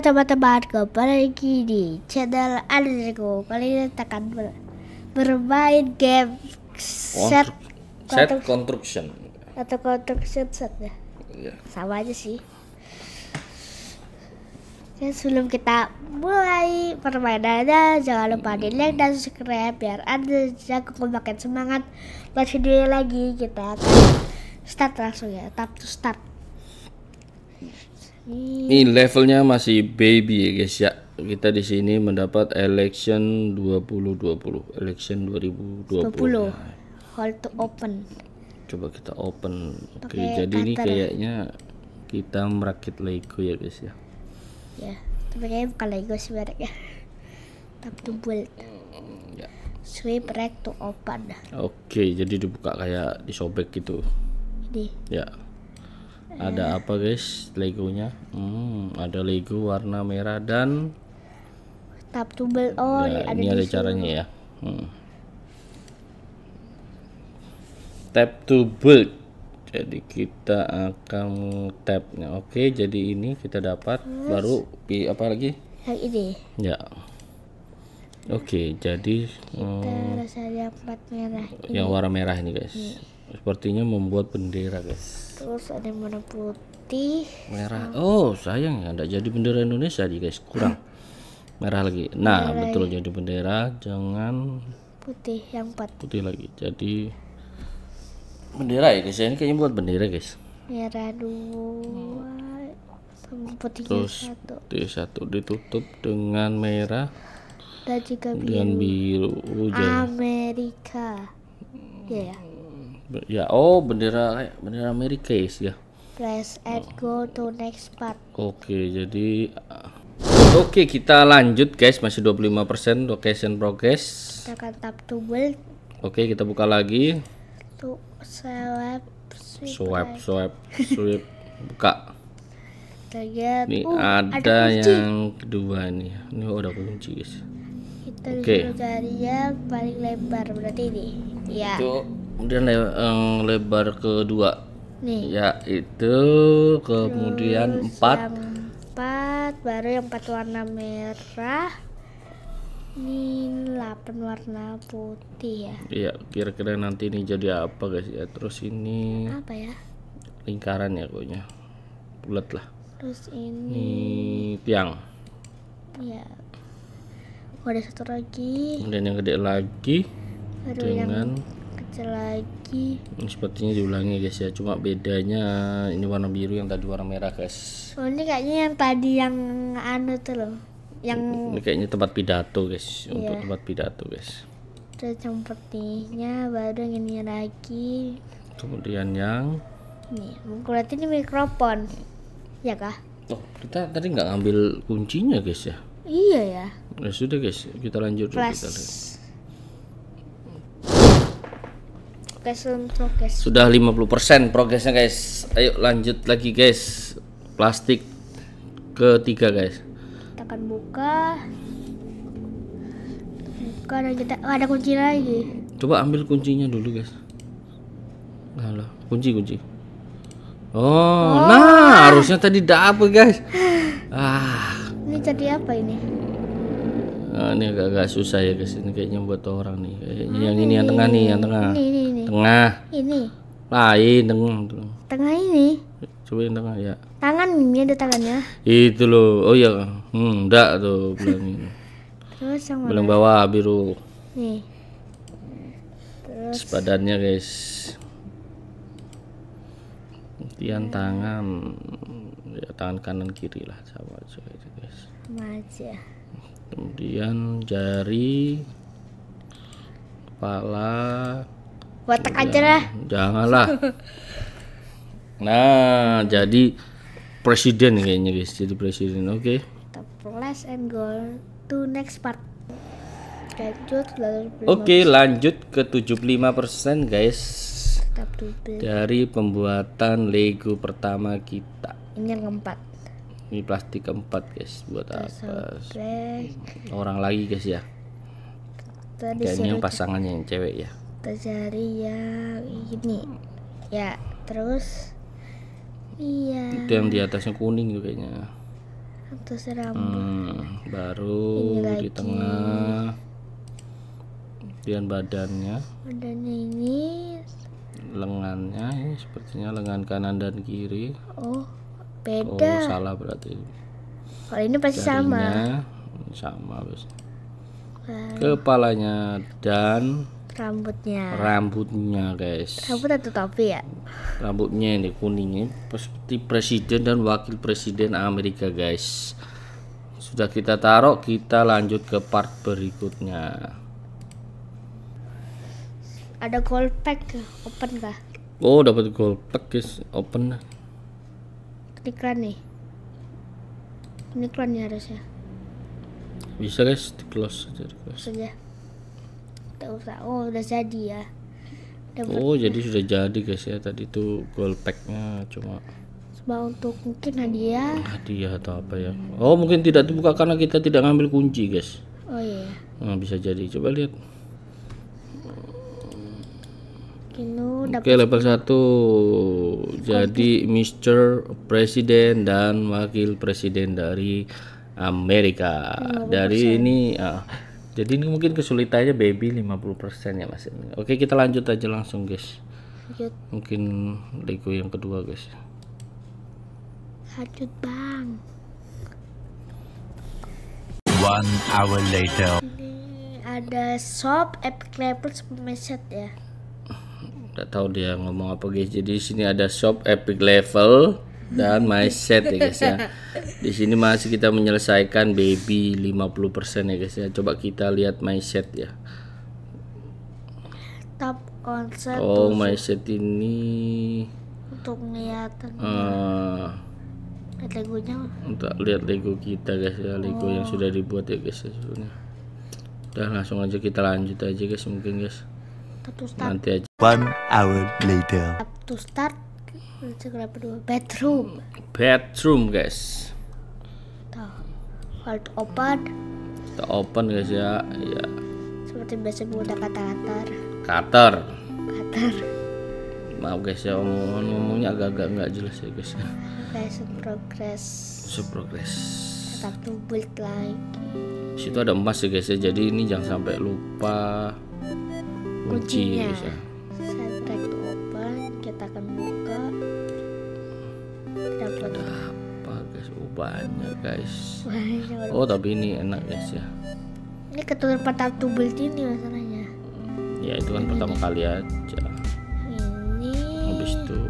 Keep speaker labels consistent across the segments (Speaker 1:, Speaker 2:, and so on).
Speaker 1: teman-teman, kembali lagi di channel Adrigo Kali ini kita akan ber- bermain game set
Speaker 2: set construction.
Speaker 1: atau construction set ya.
Speaker 2: Ya
Speaker 1: Sama aja sih. Dan sebelum kita mulai permainannya Jangan lupa di like dan subscribe Biar anda jago makin semangat. Buat video lagi kita start langsung ya Tap to start
Speaker 2: ini levelnya masih baby ya guys ya. Kita di sini mendapat election 2020 election 2020
Speaker 1: 20 Hold to open.
Speaker 2: Coba kita open. Oke
Speaker 1: Pakai
Speaker 2: jadi ini
Speaker 1: cutter.
Speaker 2: kayaknya kita merakit Lego ya guys ya.
Speaker 1: Ya Tapi kayaknya bukan Lego sih mereknya Tap to build.
Speaker 2: Ya.
Speaker 1: Sweep rack to open.
Speaker 2: Oke jadi dibuka kayak disobek gitu.
Speaker 1: Ini.
Speaker 2: Ya ada apa guys? Legonya? Hmm, ada lego warna merah dan
Speaker 1: Tap to build Oh
Speaker 2: ya,
Speaker 1: ada
Speaker 2: ini ada
Speaker 1: sini.
Speaker 2: caranya ya. Hmm. tap to build jadi kita akan tapnya. Oke jadi ini kita dapat baru pi apa lagi?
Speaker 1: Yang ini.
Speaker 2: Ya. Oke jadi hmm,
Speaker 1: Kita rasanya empat merah
Speaker 2: yang warna merah ini guys sepertinya membuat bendera guys.
Speaker 1: Terus ada yang warna putih.
Speaker 2: Merah. Oh sayang ya enggak jadi bendera Indonesia nih guys. Kurang. Merah lagi. Nah betul jadi bendera. Jangan
Speaker 1: Putih yang empat.
Speaker 2: putih lagi. Jadi bendera ya guys. Ya. ini kayaknya buat bendera guys.
Speaker 1: Merah dua. Sama putihnya
Speaker 2: terus
Speaker 1: satu.
Speaker 2: Putih satu ditutup dengan merah
Speaker 1: Dan juga
Speaker 2: biru.
Speaker 1: biru
Speaker 2: hujan
Speaker 1: Amerika. Ya ya
Speaker 2: ya oh bendera kayak bendera Amerika ya
Speaker 1: Press and go to next part.
Speaker 2: Oke jadi uh, oke kita lanjut guys. Masih 25% location progress.
Speaker 1: Kita akan tap to build
Speaker 2: oke kita buka lagi.
Speaker 1: To swipe Swipe
Speaker 2: swipe swipe. Buka.
Speaker 1: Target
Speaker 2: ini
Speaker 1: Oh,
Speaker 2: ada,
Speaker 1: kunci.
Speaker 2: yang kedua nih. Ini oh, ada kunci guys.
Speaker 1: Kita disuruh cari yang paling lebar Berarti ini. Ya.
Speaker 2: Itu kemudian le- yang lebar kedua.
Speaker 1: Nih.
Speaker 2: Ya itu kemudian empat.
Speaker 1: yang empat baru yang empat warna merah. Ini delapan warna putih ya.
Speaker 2: Ya kira-kira nanti ini jadi apa guys? Ya terus ini
Speaker 1: apa ya?
Speaker 2: lingkaran ya pokoknya. Bulat lah.
Speaker 1: Terus ini
Speaker 2: ini tiang.
Speaker 1: Ya oh, ada satu lagi.
Speaker 2: Kemudian yang gede lagi
Speaker 1: baru yang kecil lagi.
Speaker 2: Ini sepertinya diulangi guys ya. Cuma bedanya ini warna biru yang tadi warna merah guys.
Speaker 1: Oh ini kayaknya yang tadi yang anu tuh loh yang
Speaker 2: ini kayaknya tempat pidato guys. Untuk
Speaker 1: Iya.
Speaker 2: tempat pidato guys.
Speaker 1: Terus yang putihnya baru yang ini lagi.
Speaker 2: Kemudian yang?
Speaker 1: Nih berarti ini mikrofon. Ya kah?
Speaker 2: Oh kita tadi nggak ngambil kuncinya guys ya?
Speaker 1: Iya ya.
Speaker 2: Ya sudah guys. Kita lanjut dulu,
Speaker 1: plus
Speaker 2: kita lihat.
Speaker 1: Untuk guys
Speaker 2: sudah 50% progresnya guys. Ayo lanjut lagi guys. Plastik ketiga guys.
Speaker 1: Kita akan buka. Buka dan kita oh, ada kunci lagi.
Speaker 2: Coba ambil kuncinya dulu guys. Alah, kunci kunci. Oh, nah harusnya tadi dapet guys? Ah.
Speaker 1: Ini jadi apa ini
Speaker 2: Nah, ini agak-agak susah ya guys ini kayaknya buat orang nih. Kayaknya yang ini yang tengah nih yang tengah.
Speaker 1: Ini ini ini.
Speaker 2: Tengah.
Speaker 1: Ini.
Speaker 2: Lain tengah tengah.
Speaker 1: tengah ini.
Speaker 2: Coba yang tengah ya.
Speaker 1: Tangan ini ada tangannya.
Speaker 2: Itu loh. Oh ya hmm enggak tuh bilang ini.
Speaker 1: Terus yang mana?
Speaker 2: bilang bawah biru.
Speaker 1: Nih. Terus
Speaker 2: badannya guys. Kemudian tangan. Ya tangan kanan kiri lah sama aja itu guys.
Speaker 1: Sama aja
Speaker 2: kemudian jari kepala
Speaker 1: watak aja lah.
Speaker 2: janganlah. Nah jadi presiden kayaknya guys. Jadi presiden oke.
Speaker 1: Kita plus and go to next part. Lanjut
Speaker 2: oke lanjut ke 75% guys. Dari pembuatan Lego pertama kita.
Speaker 1: Ini yang keempat
Speaker 2: ini plastik keempat guys buat apa
Speaker 1: sobek
Speaker 2: orang lagi guys ya kayaknya pasangannya yang cewek ya
Speaker 1: kita cari yang ini ya terus iya
Speaker 2: itu yang di atasnya kuning tuh kayaknya
Speaker 1: Terus rambut.
Speaker 2: Hmm, baru
Speaker 1: Ini
Speaker 2: di
Speaker 1: lagi.
Speaker 2: tengah. Kemudian badannya,
Speaker 1: Badannya ini.
Speaker 2: lengannya ini sepertinya lengan kanan dan kiri.
Speaker 1: Oh,
Speaker 2: Oh,
Speaker 1: beda.
Speaker 2: salah berarti.
Speaker 1: Kalau ini pasti sama.
Speaker 2: Jarinya sama bos.
Speaker 1: Lalu
Speaker 2: Kepalanya dan
Speaker 1: rambutnya.
Speaker 2: rambutnya guys.
Speaker 1: Rambut atau topi ya?
Speaker 2: Rambutnya ini kuningnya seperti presiden dan wakil presiden Amerika guys. Sudah kita taruh, kita lanjut ke part berikutnya.
Speaker 1: Ada gold pack open kah?
Speaker 2: Oh dapat gold pack guys, open.
Speaker 1: Kenikran nih. Kenikran nih harusnya.
Speaker 2: Bisa guys, di close aja. di close.
Speaker 1: Saja. Tidak usah. Oh, udah jadi ya.
Speaker 2: Oh jadi sudah jadi guys ya tadi itu gold packnya cuma
Speaker 1: Coba untuk mungkin hadiah.
Speaker 2: hadiah atau apa ya? Oh mungkin tidak dibuka karena kita tidak ngambil kunci guys.
Speaker 1: Oh iya.
Speaker 2: Nah, bisa jadi. Coba lihat.
Speaker 1: Kino
Speaker 2: Oke level 1 Jadi Mr. Presiden dan Wakil Presiden dari Amerika Dari ini ah, Jadi ini mungkin kesulitannya baby 50% ya mas Oke kita lanjut aja langsung guys
Speaker 1: lanjut.
Speaker 2: Mungkin Lego yang kedua guys
Speaker 1: Lanjut bang.
Speaker 3: One hour later.
Speaker 1: Ini ada shop epic level set ya.
Speaker 2: Nggak tahu dia ngomong apa guys Jadi di sini ada shop epic level dan my set ya guys ya. Di sini masih kita menyelesaikan baby 50% ya guys ya. Coba kita lihat my set ya.
Speaker 1: Top konsep
Speaker 2: Oh, my set ini
Speaker 1: untuk
Speaker 2: eh
Speaker 1: lihat legonya.
Speaker 2: untuk lihat Lego kita guys ya, Lego yang sudah dibuat ya guys ya sebenarnya. Udah langsung aja kita lanjut aja guys mungkin guys.
Speaker 1: Satu start,
Speaker 2: Nanti aja.
Speaker 3: One hour later.
Speaker 1: satu start. Segera kedua bedroom.
Speaker 2: Bedroom guys.
Speaker 1: Tuh. Hold open.
Speaker 2: Kita open guys ya. Ya,
Speaker 1: Seperti biasa menggunakan kata-kata
Speaker 2: cutter.
Speaker 1: Katar.
Speaker 2: Maaf guys ya omongan ngomongnya agak-agak nggak jelas ya guys ya.
Speaker 1: Guys, progress.
Speaker 2: So progress.
Speaker 1: Tetap to build lagi.
Speaker 2: Di situ ada emas ya guys ya. Jadi ini jangan sampai lupa kunci ya ya.
Speaker 1: Saya open. Kita akan buka. Dapat
Speaker 2: Apa guys? Oh, banyak guys.
Speaker 1: banyak.
Speaker 2: Oh tapi ini enak guys ya.
Speaker 1: Ini keturunan to build ini masalahnya.
Speaker 2: Ya itu kan pertama kali aja.
Speaker 1: Ini.
Speaker 2: Habis itu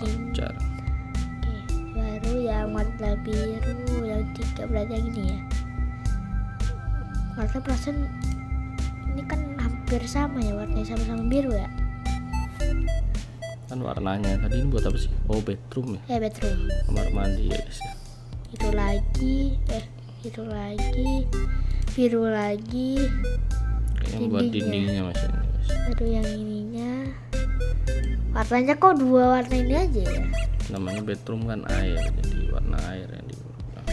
Speaker 2: lancar.
Speaker 1: Oke, baru yang warna biru yang tiga berarti yang ini ya. Warna perasaan ini kan hampir sama ya warnanya sama-sama biru ya.
Speaker 2: Kan warnanya tadi ini buat apa sih? Oh bedroom ya.
Speaker 1: Ya bedroom.
Speaker 2: Kamar mandi ya guys ya.
Speaker 1: Itu lagi, eh itu lagi, biru lagi,
Speaker 2: Kayaknya buat
Speaker 1: Dindingnya.
Speaker 2: mas ini guys.
Speaker 1: baru yang ininya. Warnanya kok dua warna ini aja ya?
Speaker 2: Namanya bedroom kan air jadi warna air yang digunakan.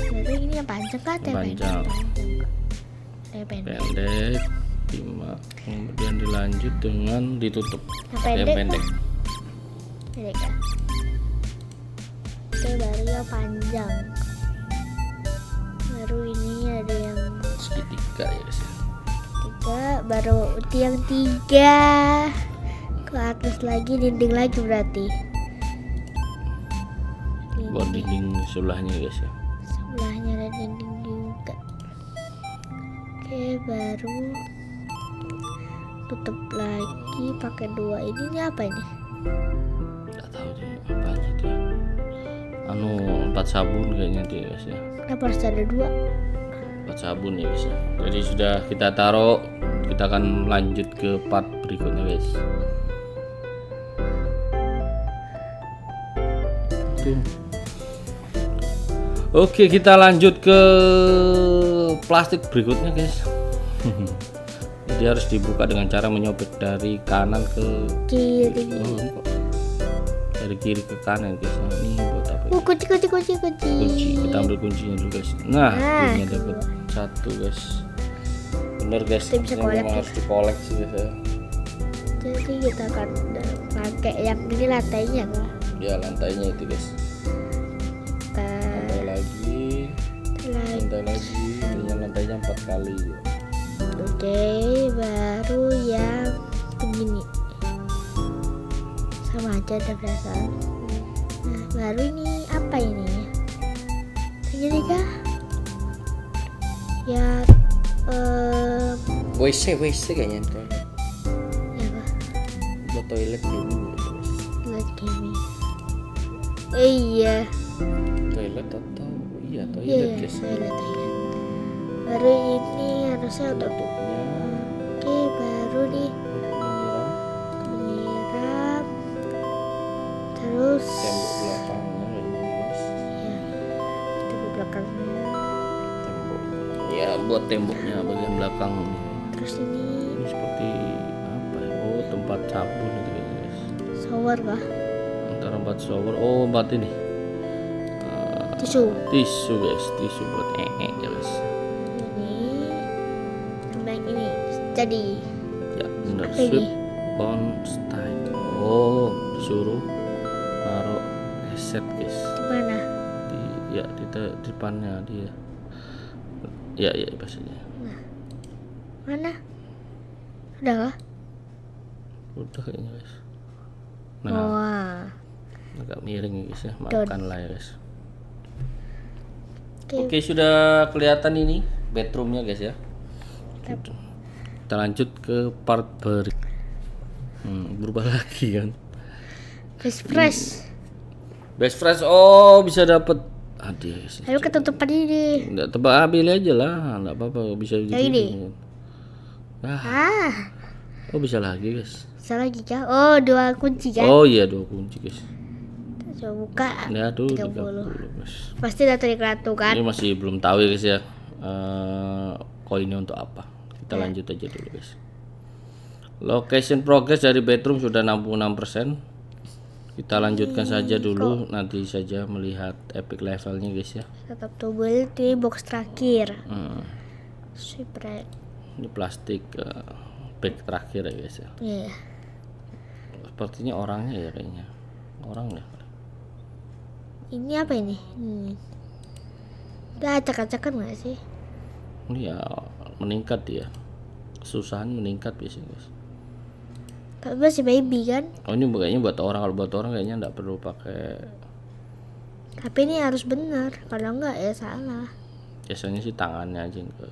Speaker 1: Berarti ini yang panjang kan? Yang
Speaker 2: Panjang.
Speaker 1: Panjang. Yang pendek.
Speaker 2: Pendek lima kemudian dilanjut dengan ditutup
Speaker 1: Yang
Speaker 2: yang
Speaker 1: pendek.
Speaker 2: pendek.
Speaker 1: Pendek ya. Oke, baru yang panjang. Baru ini ada yang
Speaker 2: segitiga ya guys ya.
Speaker 1: tiga, baru yang tiga. Ke atas lagi, dinding lagi berarti.
Speaker 2: Buat
Speaker 1: dinding
Speaker 2: sebelahnya guys ya.
Speaker 1: Sebelahnya ada dinding juga. Oke, baru tutup lagi pakai dua ini ini apa ini?
Speaker 2: Nggak tahu deh apa aja dia. Anu empat sabun kayaknya dia guys ya.
Speaker 1: Kenapa harus ada dua?
Speaker 2: buat sabun ya guys ya. Jadi sudah kita taruh, kita akan lanjut ke part berikutnya guys. Tuh. Oke kita lanjut ke plastik berikutnya guys. Jadi harus dibuka dengan cara menyobek dari kanan ke
Speaker 1: Kiri.
Speaker 2: oh, dari kiri ke kanan guys. Nah, ini buat apa?
Speaker 1: Oh, kunci, kunci, kunci, kunci.
Speaker 2: kunci. Kita ambil kuncinya dulu guys. Nah
Speaker 1: Nah,
Speaker 2: ini dapat satu guys. Bener guys.
Speaker 1: Kita bisa ya.
Speaker 2: harus dikoleksi guys ya.
Speaker 1: Jadi kita akan pakai yang ini lantainya kan?
Speaker 2: ya lantainya itu guys. Tambah lagi. lantai lagi. Ini lantainya empat kali
Speaker 1: Oke, baru yang begini. Sama aja udah biasa. Nah, baru ini apa ini? Begini kah? Ya, eh,
Speaker 2: WC WC kayaknya itu
Speaker 1: ya apa?
Speaker 2: buat toilet dulu
Speaker 1: Buat gaming. Eh, iya,
Speaker 2: toilet atau iya toilet
Speaker 1: iya, toilet, toilet. Baru ini harusnya untuk
Speaker 2: tutupnya
Speaker 1: Oke, baru nih.
Speaker 2: Menyiram.
Speaker 1: Terus
Speaker 2: tembok belakangnya guys
Speaker 1: ya, tembok belakangnya.
Speaker 2: tembok. Ya buat temboknya bagian belakang ini.
Speaker 1: Terus ini?
Speaker 2: Ini seperti apa ya? Oh tempat sabun itu kayaknya guys.
Speaker 1: Shower kah?
Speaker 2: antara tempat shower. Oh tempat ini. Eh,
Speaker 1: Tisu.
Speaker 2: tisu guys. Tisu buat ee ya guys
Speaker 1: Jadi
Speaker 2: ya benar sweep on style. Oh disuruh naruh headset guys.
Speaker 1: Gimana?
Speaker 2: di ya di depannya dia. Ya ya pastinya
Speaker 1: Mana? Udah lah.
Speaker 2: udah kayaknya guys. Nah.
Speaker 1: Wah.
Speaker 2: agak miring ya guys ya. Maafkan lah ya guys.
Speaker 1: Oke.
Speaker 2: oke sudah kelihatan ini bedroomnya guys ya kita lanjut ke part ber hmm, berubah lagi kan
Speaker 1: Fresh fresh.
Speaker 2: best friends oh bisa dapat guys
Speaker 1: Lalu ketutupan ini.
Speaker 2: nggak tebak ambil aja lah nggak apa-apa bisa gitu
Speaker 1: ini?
Speaker 2: ah
Speaker 1: Ah,
Speaker 2: oh bisa lagi guys
Speaker 1: bisa lagi kah? Oh, dua kunci kan?
Speaker 2: oh iya dua kunci guys
Speaker 1: Coba buka.
Speaker 2: ya tuh
Speaker 1: 30.
Speaker 2: 30 guys
Speaker 1: Pasti udah tadi kartu kan?
Speaker 2: ini masih belum tahu ya guys ya Eh, koinnya untuk apa kita lanjut aja dulu guys location progress dari bedroom sudah 66% kita lanjutkan saja dulu nanti saja melihat epic levelnya guys ya
Speaker 1: Tetap double di box terakhir.
Speaker 2: Hmm, ini plastik eh, bag terakhir ya guys ya
Speaker 1: Iya.
Speaker 2: sepertinya orangnya ya kayaknya orang ya
Speaker 1: Ini apa ini? Hmm. Udah acak-acakan nggak sih?
Speaker 2: ini ya meningkat dia kesusahan meningkat biasanya guys
Speaker 1: Tapi masih baby kan?
Speaker 2: oh ini kayaknya buat orang kalau buat orang kayaknya nggak perlu pakai
Speaker 1: Tapi ini harus benar. Kalau enggak ya salah.
Speaker 2: biasanya sih tangannya aja ke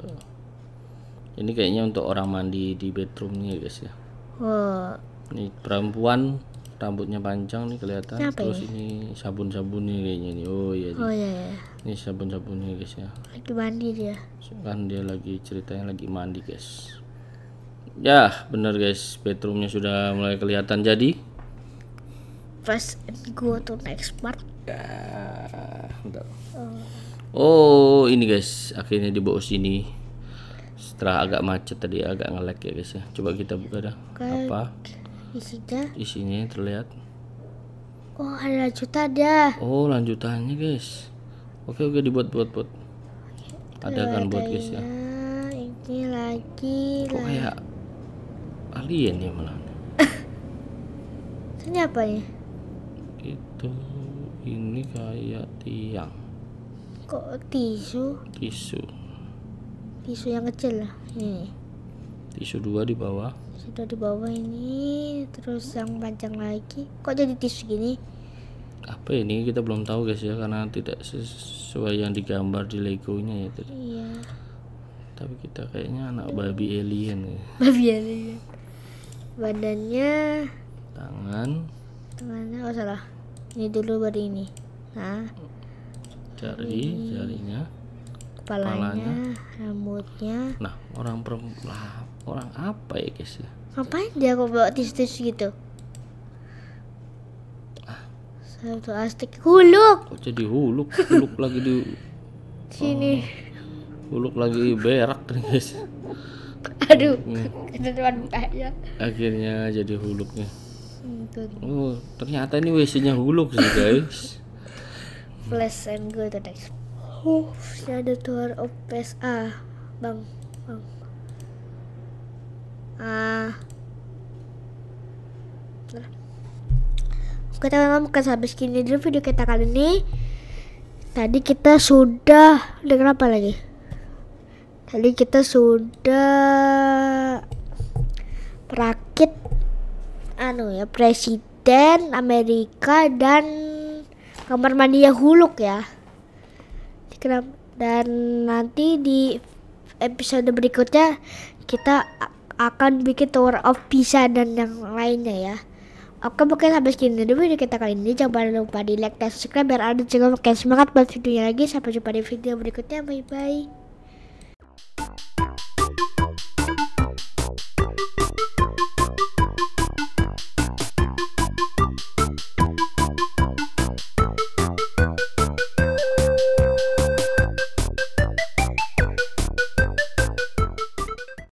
Speaker 2: ini kayaknya untuk orang mandi di bedroomnya guys ya
Speaker 1: Wah,
Speaker 2: ini perempuan rambutnya panjang nih kelihatan
Speaker 1: Ini apa
Speaker 2: terus ini sabun-sabunnya kayaknya nih. Oh iya
Speaker 1: oh
Speaker 2: nih.
Speaker 1: iya. Ya.
Speaker 2: ini sabun-sabunnya guys ya.
Speaker 1: Lagi mandi dia.
Speaker 2: kan dia lagi ceritanya lagi mandi guys. Ya bener guys. Bedroomnya sudah mulai kelihatan. Jadi?
Speaker 1: First and go to next part.
Speaker 2: ya bentar. oh. Ini guys. Akhirnya dibawa sini. Setelah agak macet tadi agak nge-lag ya guys ya. Coba kita buka dah.
Speaker 1: Oke.
Speaker 2: apa
Speaker 1: Isinya.
Speaker 2: isinya terlihat
Speaker 1: Oh ada lanjutan dah.
Speaker 2: oh lanjutannya guys oke oke dibuat buat buat ada kan buat guys ya
Speaker 1: Nah, ini lagi.
Speaker 2: kok kayak alien ya malah
Speaker 1: Ini apa ya?
Speaker 2: itu ini kayak tiang
Speaker 1: Kok tisu?
Speaker 2: tisu
Speaker 1: Tisu yang kecil lah. Ini.
Speaker 2: Tisu dua di bawah
Speaker 1: Sudah di bawah ini. Terus yang panjang lagi. Kok jadi tisu gini?
Speaker 2: apa ini kita belum tahu guys ya karena tidak sesuai yang digambar di legonya ya tadi
Speaker 1: Iya.
Speaker 2: tapi kita kayaknya anak babi alien ya.
Speaker 1: Babi ya. Badannya.
Speaker 2: tangan
Speaker 1: Tangannya. Oh salah. Ini dulu baru ini. Nah.
Speaker 2: jari jarinya
Speaker 1: Kepalanya. Rambutnya.
Speaker 2: nah orang perempuan orang apa ya guys? Ya
Speaker 1: Ngapain dia kok bawa tisu-tisu gitu? Satu astik. Huluk!
Speaker 2: Kok jadi huluk? Huluk lagi di
Speaker 1: sini.
Speaker 2: huluk lagi berak nih guys.
Speaker 1: Aduh, itu depan mukanya.
Speaker 2: akhirnya jadi huluknya. Oh ternyata ini WC nya huluk sih guys.
Speaker 1: Flash and go to next. Oh, ada tour of PSA, bang, bang. Ah. Bentar. Oke teman-teman, bukan sampai segini dulu video kita kali ini. Tadi kita sudah dengan apa lagi? Tadi kita sudah merakit anu ya presiden Amerika dan kamar mandi yang huluk ya. Dan nanti di episode berikutnya kita akan bikin Tower of Pisa dan yang lainnya ya. Oke mungkin sampai segini dulu video kita kali ini. Jangan lupa di like dan subscribe biar ada juga. Semangat buat videonya lagi. Sampai jumpa di video berikutnya. Bye bye